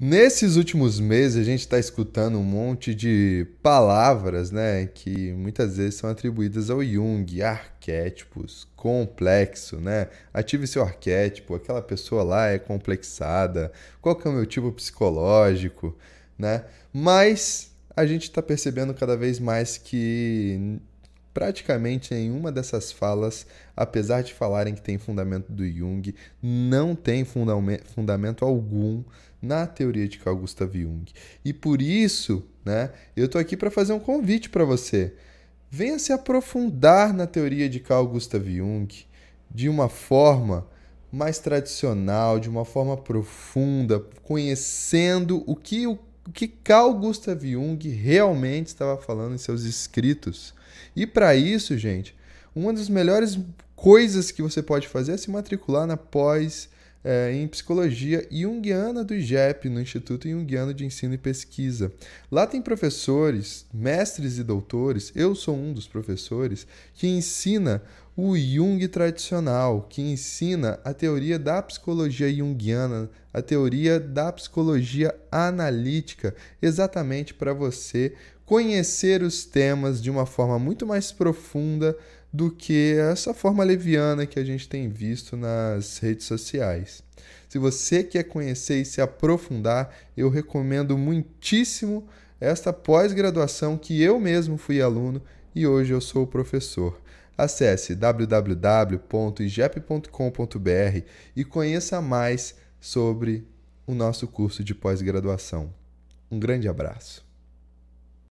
Nesses últimos meses, a gente está escutando um monte de palavras, né, que muitas vezes são atribuídas ao Jung, arquétipos, complexo, né? Ative seu arquétipo, aquela pessoa lá é complexada, qual que é o meu tipo psicológico, né? Mas a gente está percebendo cada vez mais que praticamente nenhuma dessas falas, apesar de falarem que tem fundamento do Jung, não tem fundamento algum na teoria de Carl Gustav Jung. E por isso, né, eu estou aqui para fazer um convite para você. Venha se aprofundar na teoria de Carl Gustav Jung de uma forma mais tradicional, de uma forma profunda, conhecendo o que o que Carl Gustav Jung realmente estava falando em seus escritos. E para isso, gente, uma das melhores coisas que você pode fazer é se matricular na pós é, em Psicologia Jungiana do IGEP, no Instituto Jungiano de Ensino e Pesquisa. Lá tem professores, mestres e doutores, eu sou um dos professores, que ensina o Jung tradicional, que ensina a teoria da psicologia junguiana, a teoria da psicologia analítica, exatamente para você conhecer os temas de uma forma muito mais profunda do que essa forma leviana que a gente tem visto nas redes sociais. Se você quer conhecer e se aprofundar, eu recomendo muitíssimo esta pós-graduação que eu mesmo fui aluno e hoje eu sou professor. Acesse www.igep.com.br e conheça mais sobre o nosso curso de pós-graduação. Um grande abraço.